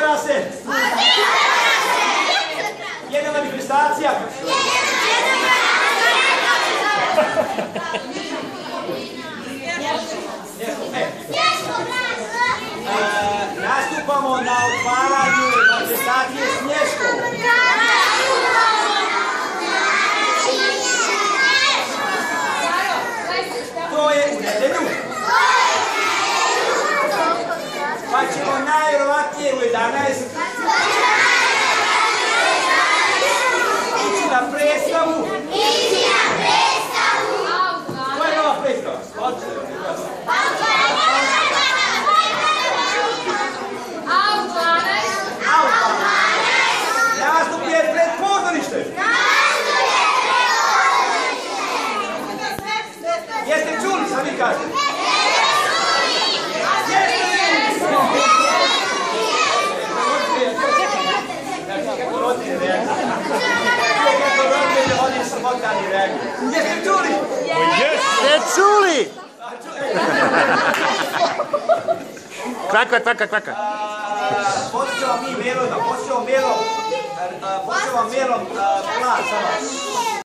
Otvara se. Jedna manifestacija. Nastupamo na otvaranju manifestacije Snješkovo. To je u nedelju. with Anna Kvaka, kvaka, kvaka. Počet ćemo mi Melo, da počet ćemo Melo, počet ćemo Melo plan.